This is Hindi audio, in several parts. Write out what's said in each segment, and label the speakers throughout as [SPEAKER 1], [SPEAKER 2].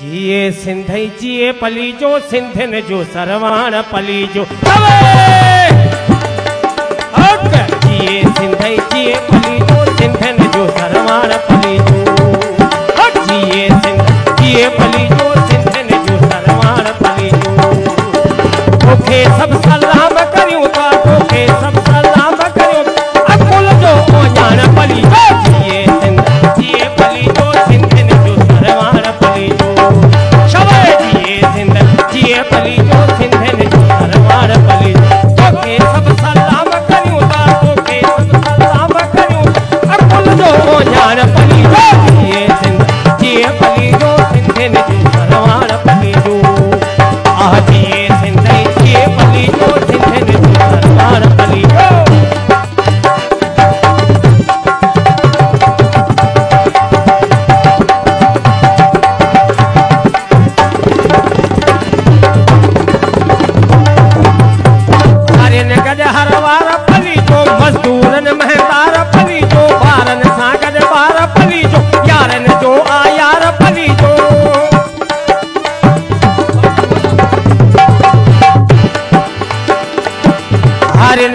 [SPEAKER 1] जिए सिंध जिए पली जो सिंधियुनि जो सरवाण पली जो जिए सिंध जिए पली जो सिंधियुनि जो सरवाण पली जो जिए सिंध जिए पली जो सिंधियुनि जो सरवाण पली जो तोखे सभु सलाम करियूं था।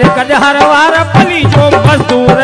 [SPEAKER 1] कजार वार भली जो मज़दूर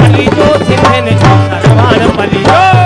[SPEAKER 1] पली जो सिंधन भगवान पली जो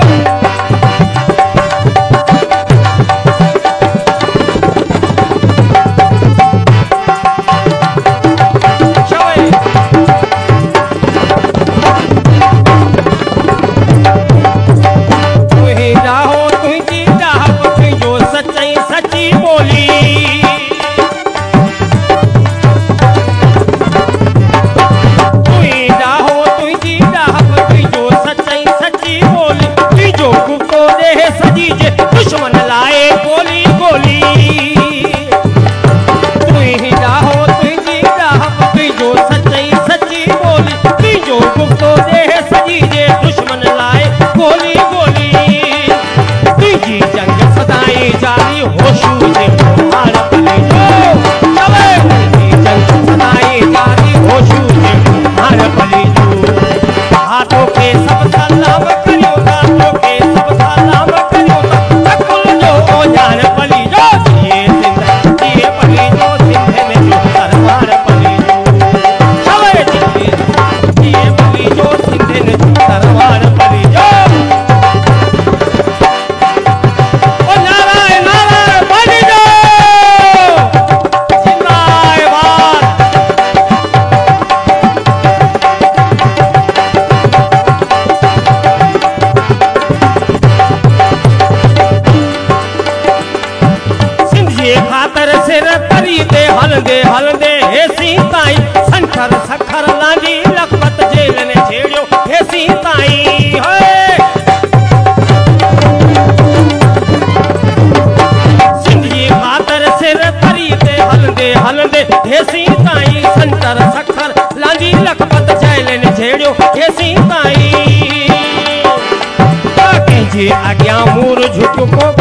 [SPEAKER 1] अंतर सिर परी दे हल दे हल दे हे सीताई। संखर सखर लाजी लखपत जेल ने छेड़ियो, हे सीताई, होए। सिंधी मातर सिर परी दे हल दे हल दे हे सी ताई सखर लाजी लखपत जेल ने छेड़ियो, हे सी ताई जी अग्या मूर झुक को